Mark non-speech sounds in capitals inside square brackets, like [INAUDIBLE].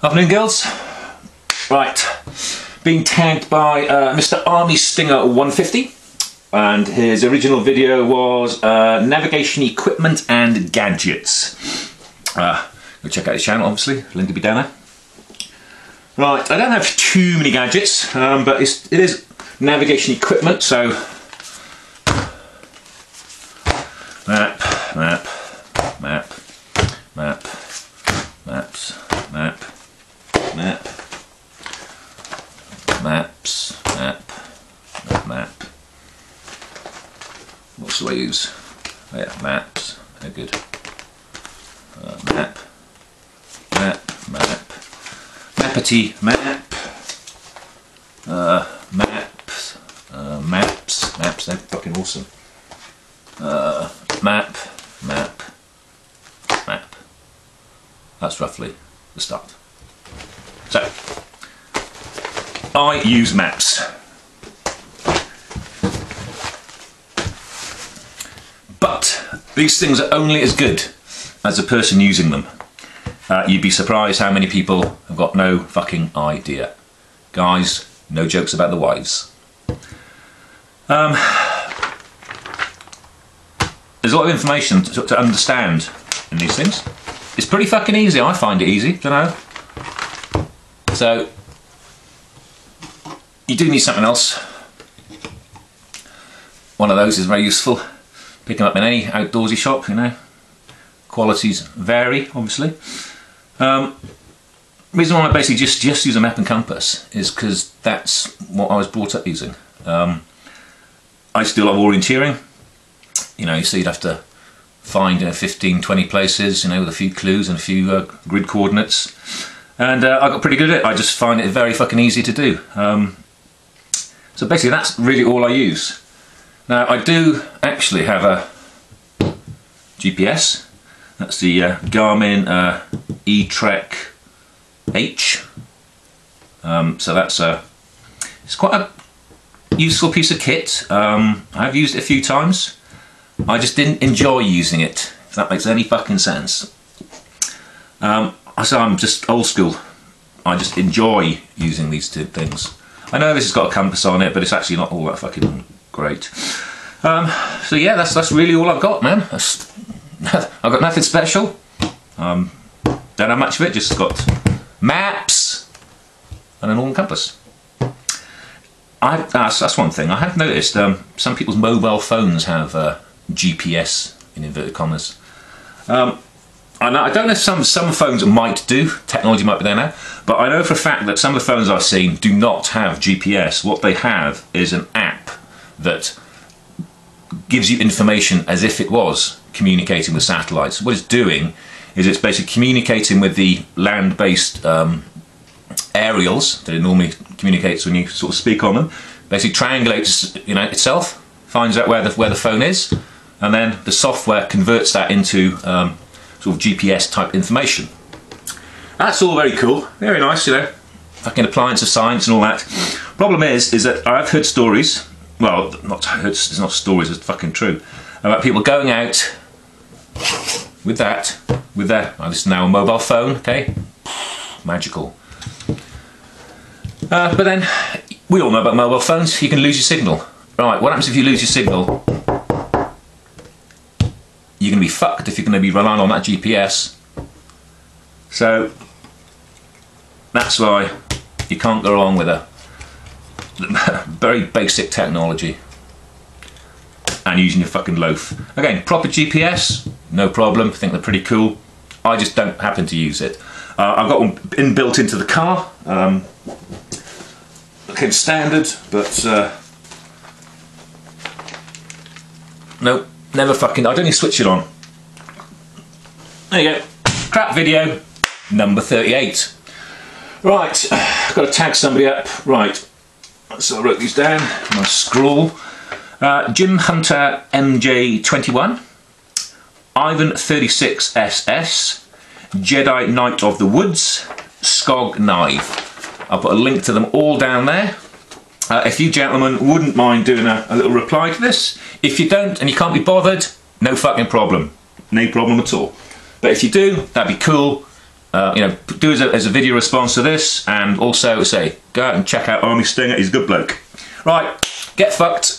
Afternoon, girls. Right, being tagged by uh, Mr. Army Stinger 150, and his original video was uh, navigation equipment and gadgets. Uh, go check out his channel, obviously. Link to be down there. Right, I don't have too many gadgets, um, but it's, it is navigation equipment, so map, map, map, map, maps, map, map, maps, map, map. What should I use? Oh, yeah, maps. They're good. Uh, map, map, map, mappity, map, uh, maps, uh, maps, maps. They're fucking awesome. Uh, map, map, map. That's roughly the start. So, I use maps. But these things are only as good as the person using them. Uh, you'd be surprised how many people have got no fucking idea. Guys, no jokes about the wives. Um, there's a lot of information to, to understand in these things. It's pretty fucking easy. I find it easy, don't know. So you do need something else. One of those is very useful. Pick them up in any outdoorsy shop, you know. Qualities vary, obviously. Um, reason why I basically just just use a map and compass is because that's what I was brought up using. Um, I still love orienteering. You know, you so you'd have to find you know, 15, 20 places, you know, with a few clues and a few uh, grid coordinates. And uh, I got pretty good at it. I just find it very fucking easy to do. Um, so basically, that's really all I use. Now, I do actually have a GPS. That's the uh, Garmin uh, eTrex H. Um, so that's a, it's quite a useful piece of kit. Um, I've used it a few times. I just didn't enjoy using it, if that makes any fucking sense. Um, so I'm just old school. I just enjoy using these two things. I know this has got a compass on it, but it's actually not all that fucking great. Um, so yeah, that's that's really all I've got, man. That's, [LAUGHS] I've got nothing special. Um, don't have much of it. Just got maps and an all compass. I that's, that's one thing I have noticed. Um, some people's mobile phones have uh, GPS in inverted commas. Um, I, I don't know if some, some phones might do, technology might be there now, but I know for a fact that some of the phones I've seen do not have GPS. What they have is an app that gives you information as if it was communicating with satellites. What it's doing is it's basically communicating with the land-based um, aerials that it normally communicates when you sort of speak on them. Basically triangulates you know, itself, finds out where the, where the phone is, and then the software converts that into um, sort of GPS type information. That's all very cool, very nice, you know, fucking appliance of science and all that. Problem is, is that I've heard stories, well, not [LAUGHS] heard, it's not stories, it's fucking true, about people going out with that, with their, oh, this is now a mobile phone, okay, magical. Uh, but then, we all know about mobile phones, you can lose your signal. Right, what happens if you lose your signal? You're going to be fucked if you're going to be relying on that GPS. So, that's why you can't go wrong with a [LAUGHS] very basic technology and using your fucking loaf. Again, proper GPS, no problem, I think they're pretty cool. I just don't happen to use it. Uh, I've got one inbuilt into the car. Um, looking standard, but uh, nope, never fucking. I don't even switch it on. There you go. Crap video number 38. Right, [SIGHS] I've got to tag somebody up. Right, so I wrote these down. My scroll. Uh, Jim Hunter MJ21, Ivan 36SS, Jedi Knight of the Woods, Skog Knife. I'll put a link to them all down there. Uh, if you gentlemen wouldn't mind doing a, a, little reply to this, if you don't and you can't be bothered, no fucking problem. No problem at all. But if you do, that'd be cool. Uh, you know, do as a, as a video response to this, and also say, go out and check out Army Stinger, he's a good bloke. Right, get fucked.